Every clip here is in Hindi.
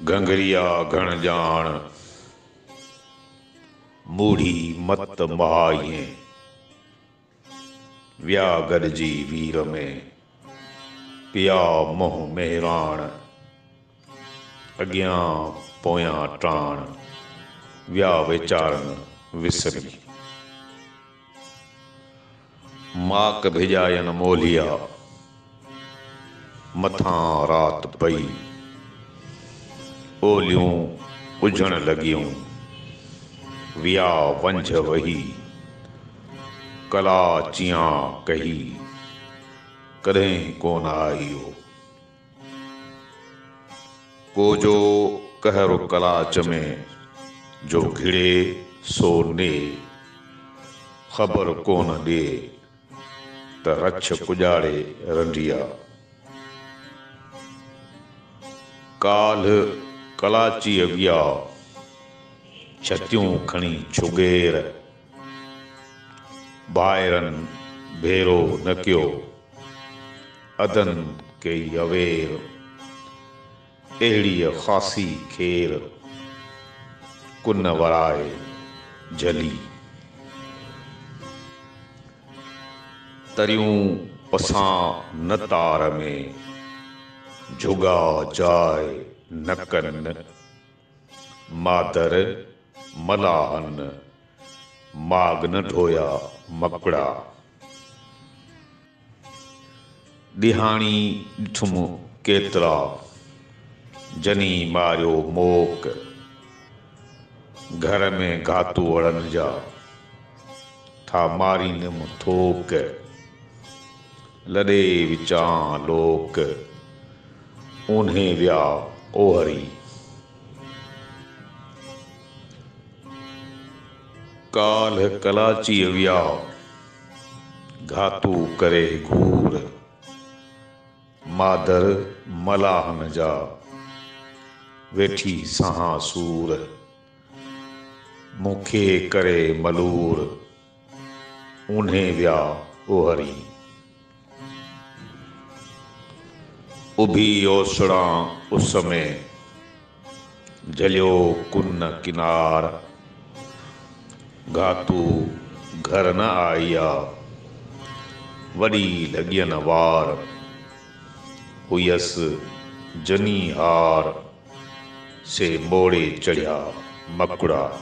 घंगरिया घण जान मूढ़ी मत महाइए व्या गॾिजी वीर में पिया मोह मेहराण। अॻियाँ पोयां टाण। विया वीचारनि विसरी। माक भिजायन मोलिया। मथां राति पई। ओलियूं उझण लॻियूं विया वंझ वही। कला चिया कही। कॾहिं कोन आयो को जो कहर कलाच में जो घिड़े सो ने। ख़बर कोन ॾे त रछ पुॼाड़े रंडिया काल कलाची विया छतियूं खणी छुगेर ॿाहिरनि भेरो न कयो। अदन कई अवेर। अहिड़ीअ ख़ासी खेर। कुन वराए जली। तरियूं पसां न तार में झुगा जाए। न कन मादर मलाहन माग न ढोया मकड़ा। दिहाणी ॾिठुम केतिरा जनी मारियो मोक। घर में घातू अड़नि जा, था मारींदुमि थोक। लॾे विचां लोक, ऊन्हे विया ओहरी काल कलाची विया घातू करे घूर। मादर मलाहन जा वेठी सहा सूर। मूंखे करे मलूर ऊन्हे विया ओहरी। उभी ओसड़ा उस में जलियो कुन किनार। घातू घर न आया वॾी लॻियन वार। हुयसि जनी हार। से मोड़े चढ़िया मकुड़ा।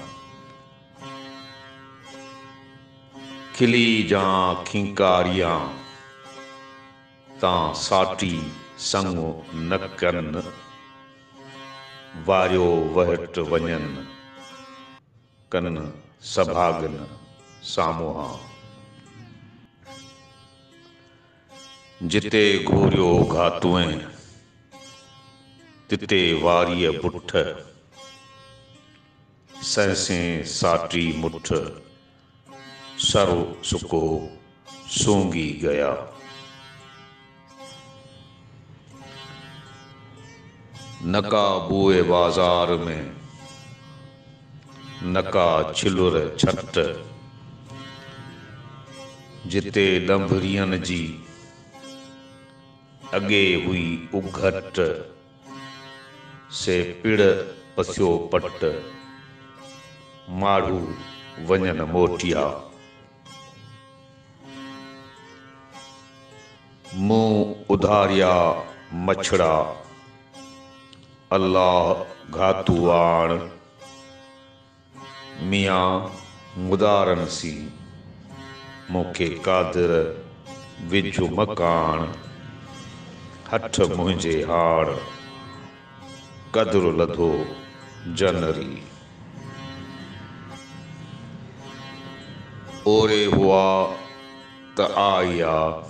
खिली जा खिंकारियाँ, तां साटी संग न कनि वारियो वहट वञनि। कनि सभागन सामुहा। जिते घूरियो घातुएँ, तिते वारीअ पुठ सहसे साटी मुठ, सरो सुको सूँगी गया। नका बुए बाज़ार में। नका छिलुर छट जिते लंभरियन जी। अॻे हुई उघट। से पिड़ पसियो पट। माण्हू वञनि मोटिया। मुंहुं उधारिया मछड़ा। अल्लाह घातू आण मियाँ मुदारन सी। मूंखे कादर विझु मकान। हठ मुंहिंजे हाड़। कदुरु लधो जनरी। ओरे हुआ त आया।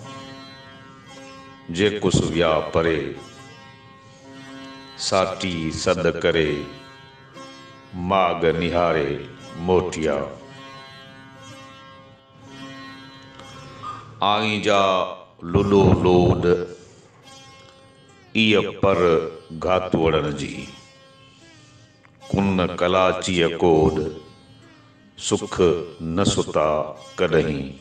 जेकुस विया परे। साटी सद करे, माग निहारे मोटिया। आई जा लुलो लोड, इय पर घातुअड़नि जी। कुन कलाचीअ कोड, सुख न सुता कॾहिं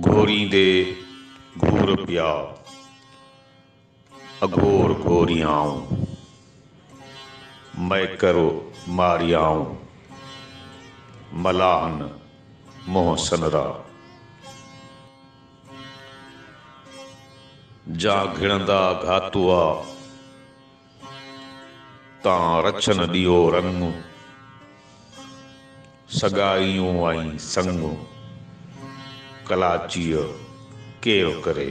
घोरींदे घूर पिया अघोर घोरियाऊं मैं करो मारियाऊं मलाहन मोह सनरा जा घिणंदा घातुआ तां रचन ॾियो रंग सगाइयूं ऐं संग कलाचीअ केरु करे